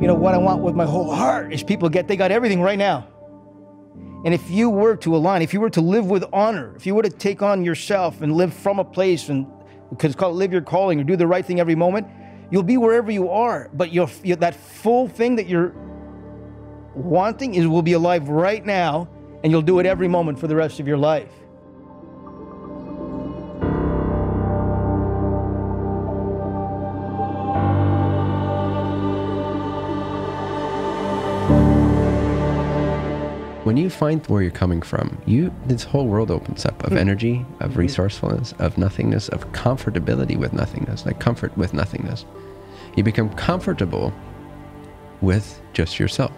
You know, what I want with my whole heart is people get, they got everything right now. And if you were to align, if you were to live with honor, if you were to take on yourself and live from a place and because it's called live your calling or do the right thing every moment, you'll be wherever you are. But you that full thing that you're wanting is will be alive right now, and you'll do it every moment for the rest of your life. when you find where you're coming from, you this whole world opens up of hmm. energy, of hmm. resourcefulness, of nothingness, of comfortability with nothingness, like comfort with nothingness. You become comfortable with just yourself.